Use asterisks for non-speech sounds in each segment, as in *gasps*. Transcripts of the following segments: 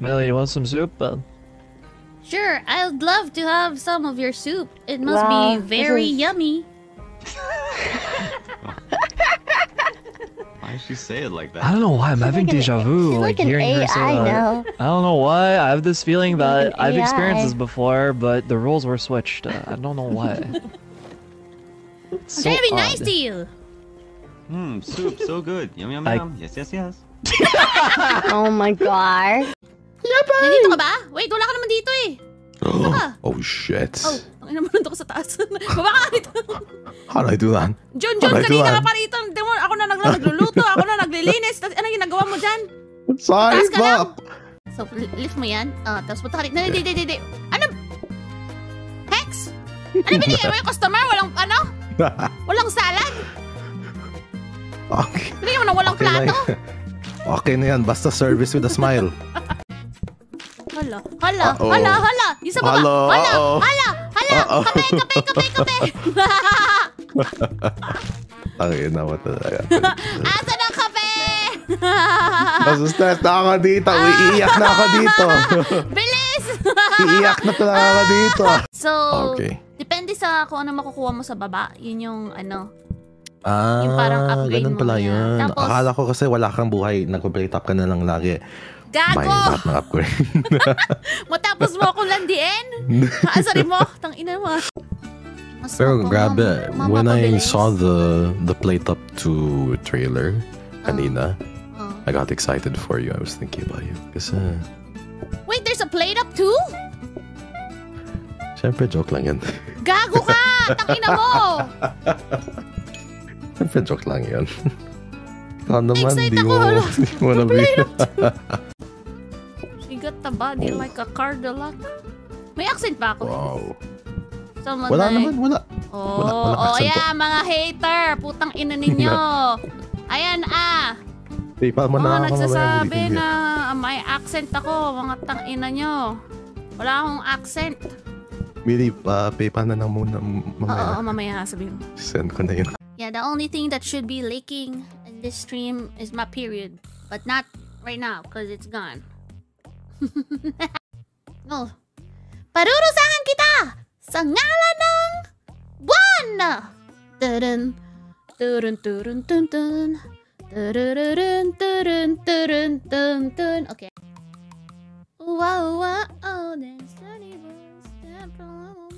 Millie, you want some soup? Uh, Sure, I'd love to have some of your soup. It must Wow, be very is- yummy. *laughs* Why did she say it like that? I don't know why I'm having like deja vu, she's like, like an hearing her say AI that. now. I don't know why. I have this feeling She's like that an I've experienced this before, but the roles were switched. Uh, I don't know why. *laughs* It's I'm so trying to be nice to you. Hmm, soup, so good. Yum yum I- yum. Yes, yes, yes. *laughs* Oh my god. Nandito ka ba? Wait, wala ka naman dito eh. ka? *gasps* oh shit. Oh, ang ina mo nandito ka sa taas. *laughs* Baba ka dito. *laughs* How do I do that? John, John, Alright, kanina ka pa rito. Di mo, ako na nag nagluluto, ako na naglilinis. Tapos ano ginagawa mo dyan? Sorry, Taas ka lang. Pop. So, li- lift mo yan. Ah, tapos punta ka rito. Hindi, hindi, hindi. Ano? Hex? Ano binigay mo yung customer? Walang, ano? Walang salad? *laughs* Okay. Binigay mo na walang Okay na plato? yan. Okay na yan. Basta service with a smile. Hala, hala, Uh-oh. hala, hala. Yung sa baba. Hala, Hala, uh-oh. hala, hala. Uh-oh. Kape, kape, kape, kape. *laughs* Ang ina mo talaga. *laughs* Asa ng kape? *laughs* Nasustress na ako dito. Iiyak na ako dito. Bilis! Iiyak na talaga ako dito. so, Okay. depende sa kung ano makukuha mo sa baba. Yun yung ano. Ah, Yung parang upgrade ganun mo pala yun. Tapos- Akala ko kasi wala kang buhay. Nag-plate up ka na lang lagi. May Gago! lahat ng upgrade. *laughs* Matapos mo akong landiin? Kaasarin mo? Tang ina mo. Mas Pero grabe, when I saw the the plate up to trailer kanina, Oh. I got excited for you. I was thinking about you. Kasi, Wait, there's a plate up too? syempre joke lang yan. Gago ka! *laughs* Tang ina mo! syempre joke lang yan. Ikaw naman, Excited di mo, *laughs* di mo na The body like a Cardalac. May accent ba ako? Wow. Someone Wala like- naman, wala. Oh, Wala- oh, accent po. yeah, mga hater. Putang ina ninyo. *laughs* Ayan ah. PayPal mo Mga na ako nagsasabi mamaya. na may accent ako. Mga tang ina nyo. Wala akong accent. Mili, uh, PayPal na lang muna m- Oo, mamaya. mamaya sabihin mo. Send ko na yun. Yeah, the only thing that should be leaking in this stream is my period. But not right now, because it's gone. No. Parurusahan kita sa ngalan ng buwan! Turun, turun, turun, turun, turun. Turururun, turun, turun, turun, turun. Okay. Wow, wow, oh, there's sunny boys, step along,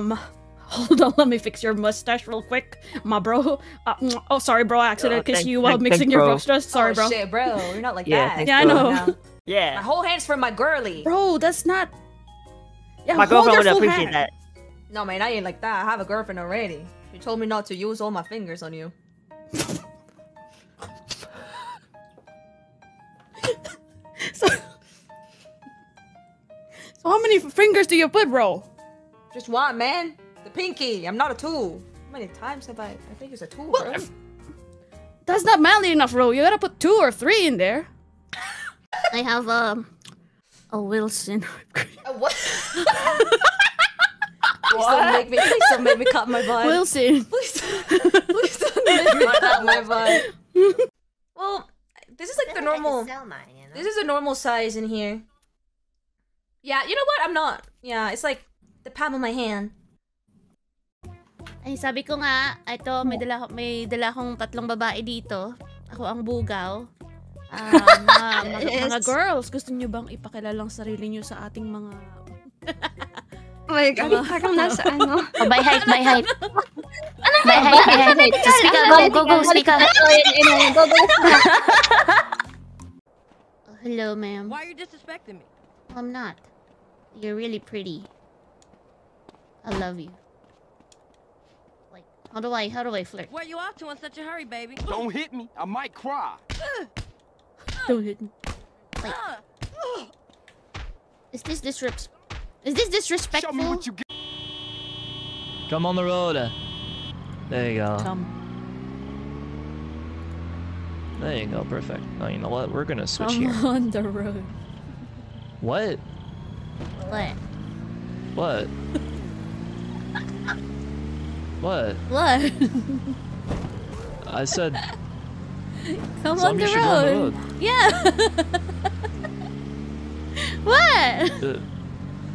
Um, hold on, let me fix your mustache real quick, my bro. Uh, oh, sorry, bro. I accidentally Oh, kissed you while thank- mixing thank, your bro. mustache. Sorry, oh, bro. shit, bro. You're not like Yeah, that. thanks, Yeah, I bro. know. *laughs* Yeah. my whole hand's for my girly. Bro, that's not. Yeah, My girlfriend would appreciate hand. that. No, man, I ain't like that. I have a girlfriend already. She told me not to use all my fingers on you. *laughs* So, so how many fingers do you put, bro? Just one, man. The pinky. I'm not a tool. How many times have I? I think it's a tool, bro. That's not manly enough, bro. You gotta put two or three in there. *laughs* I have um a Wilson. *laughs* Uh, what? *laughs* Please don't make me. Please don't make me cut my butt. Wilson. Please, please don't make me cut my butt. Well, this is like the normal. This is a normal size in here. Yeah, you know what? I'm not. Yeah, it's like the palm of my hand. Ay, sabi ko nga, ito, may dala, may dala akong tatlong babae dito. Ako ang bugaw. Ah, *laughs* mga, mga, mga girls, gusto niyo bang ipakilalang sarili niyo sa ating mga... Oh my god, parang nasa ano. Oh, by height, by height. *laughs* By height, by height. So, speak up, go, go, go, speak up. Go, go. Oh, hello, ma'am. Why are you disrespecting me? I'm not. You're really pretty. I love you. Like, how do I, how do I flirt? Where you off to in such a hurry, baby? Don't hit me. I might cry. Uh. Don't hit me. Like, uh. is this disres... Is this disrespectful? Show me disrespectful? what you got. Come on the road. There you go. Come. There you go. Perfect. Oh, you know what? We're gonna switch Come here. on the road. What? What? What? What? What? I said *laughs* Come on the should go on the road. road. Yeah. *laughs* what? Uh,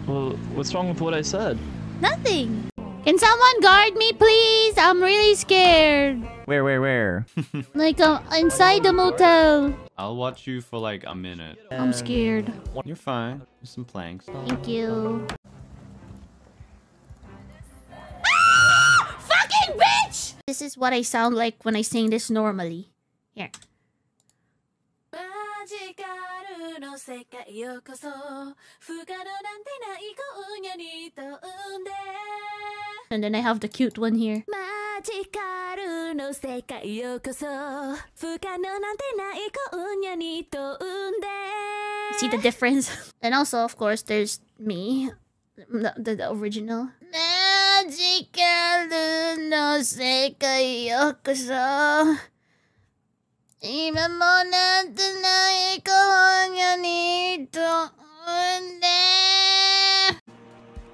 well, what's wrong with what I said? Nothing. Can someone guard me, please? I'm really scared. Where, where, where? *laughs* Like uh, inside the motel. I'll watch you for like a minute. I'm scared. You're fine. There's some planks. Thank you. This is what I sound like when I sing this normally. Here. And then I have the cute one here. See the difference? *laughs* and also, of course, there's me. The, the, the original. Magical no sekai yokoso. 今もなんてない今夜に飛んで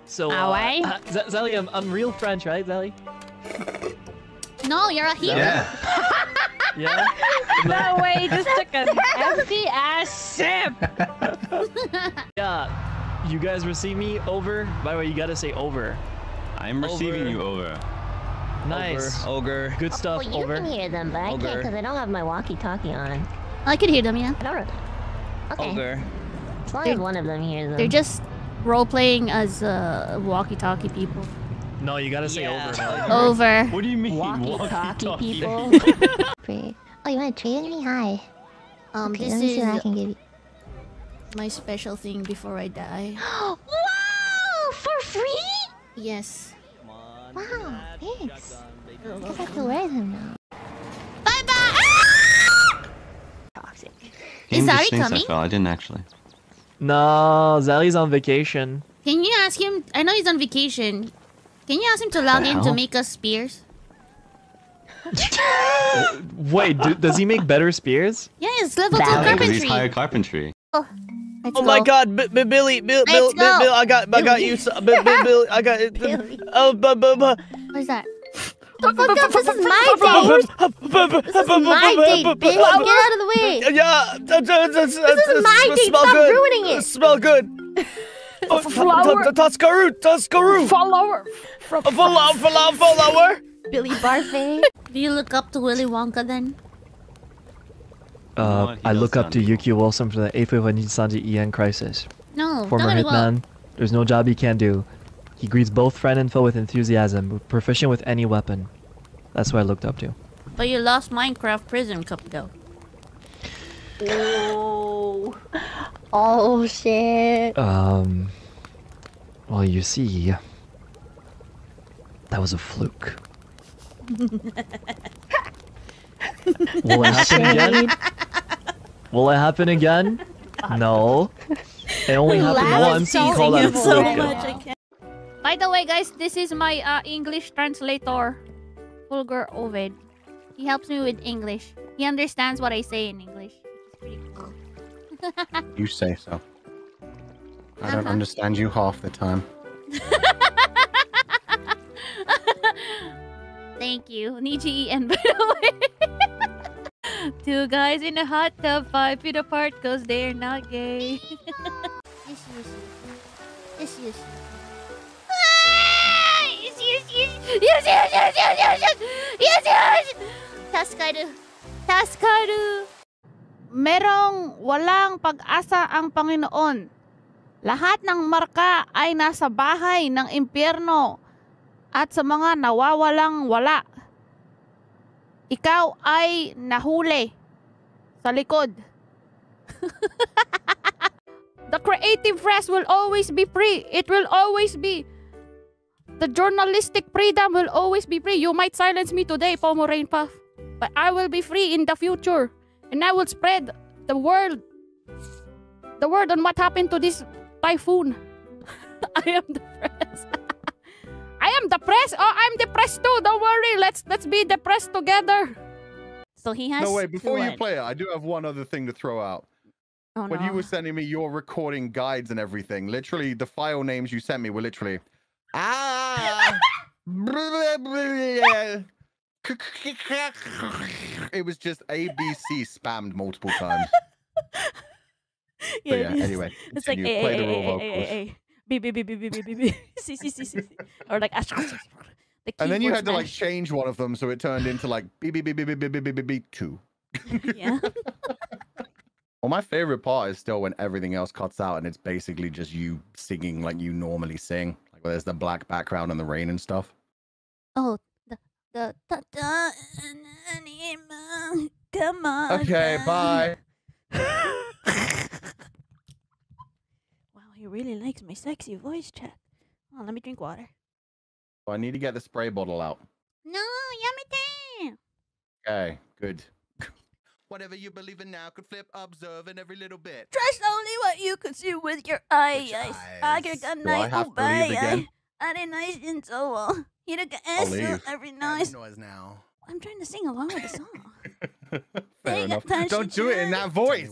So, uh, Alright. uh, Z- Zelly, I'm, I'm real French, right, Zelly? No, you're a hero. Yeah. *laughs* No way, he just took an empty ass sip. *laughs* Yeah. You guys receive me over. By the way, you gotta say over. I'm receiving Over. you over. Nice. Ogre. Good stuff. Well, you over. can hear them, but I can't because I don't have my walkie-talkie on. I can hear them, yeah. I don't. Okay. Ogre. As long They're- as one of them hears them. They're just role playing as uh, walkie-talkie people. No, you gotta say Yeah. over. Over. What do you mean? walkie-talkie walkie-talkie? people. *laughs* Oh, you want to trade with me? Hi. Um, Okay, this let me see what I is can give you. my special thing before I die. *gasps* *gasps* wow! For free? Yes. Wow, thanks. Guess I have to wear them now. Bye bye. Ah! Toxic. Game Is just Zari thinks coming? I fell. I didn't actually. No, Zelly's on vacation. Can you ask him? I know he's on vacation. Can you ask him to log The in to make us spears? *laughs* Wait, do, does he make better spears? Yeah, it's level two Valid. Because he's carpentry. higher carpentry. Oh. Let's Oh my god, B- B- Billy, Bill, Let's Bill, Bill, go. Bill, I got, I got you, so- B- B- Bill, I got it. Billy. Oh, bu- bu- bu- What's that? *laughs* Fuck up! This is my day. bu- bu- bu- This is my bu- *laughs* day, bitch. Get out of the way. Yeah, this This is my day. Smell Stop good. ruining it. Smell good. *laughs* Flower. t- t- Tuscaroo, Tuscaroo. Follower. From Follow, follow, follower. Billy Barfay. Do you look up to Willy Wonka then? Uh, I look up to evil. Yu Q. Wilson for the 8th of Sanji EN Krisis. No. Former not at hitman, there's no job he can't do. He greets both friend and foe with enthusiasm, proficient with any weapon. That's what I looked up to. But you lost Minecraft Prison Cup though. Oh. Oh shit. Um, well, you see, that was a fluke. Will it happen again? Will it happen again? *laughs* No. It only happened once. You call that a fluke. By the way, guys, this is my uh, English translator, Fulgur Ovid. He helps me with English. He understands what I say in English. It's pretty cool. *laughs* You say so. I don't Uh-huh. understand you half the time. *laughs* Thank you. Niji and by the way. Two guys in a hot tub, five feet apart, cause they're not gay. *laughs* yes, yes. Yes, yes. Yes, yes, yes. Yes, yes, yes, yes, yes, yes. Yes, yes. Taskaru. Taskaru. Merong walang pag-asa ang Panginoon. Lahat ng marka ay nasa bahay ng impyerno at sa mga nawawalang wala. Ikaw ay nahuli sa likod. *laughs* the creative press will always be free. It will always be. The journalistic freedom will always be free. You might silence me today, Pomo Rain Puff. But I will be free in the future. And I will spread the word. The word on what happened to this typhoon. *laughs* I am the press. I am depressed. Oh, I'm depressed too. Don't worry. Let's let's be depressed together. So he has No, wait, before you play it, I do have one other thing to throw out. Oh when you were sending me your recording guides and everything, literally the file names you sent me were literally ah. *laughs* it was just ABC spammed multiple times. *laughs* yeah, yeah, anyway, it's like continue. A Play A the A raw A A vocals. A A B B B B B B B B C C C C C or like the And then you had to like change one of them so it turned into like beep beep beep beep beep beep beep beep beep beep two. yeah. Well, my favorite part is still when everything else cuts out and it's basically just you singing like you normally sing. Like where there's the black background and the rain and stuff. Oh, the the da, da, come on. Okay, bye. Wow, he really likes my sexy voice chat. Oh, let me drink water. Oh, I need to get the spray bottle out. No, yummy time. Okay, good. *laughs* Whatever you believe in now could flip, observe in every little bit. Trust only what you can see with your eyes. I get a I night have to leave again? I did nice in so well. You look I'll at leave. every nice. noise now. I'm trying to sing along with the *laughs* song. Fair enough. Don't do it in that voice.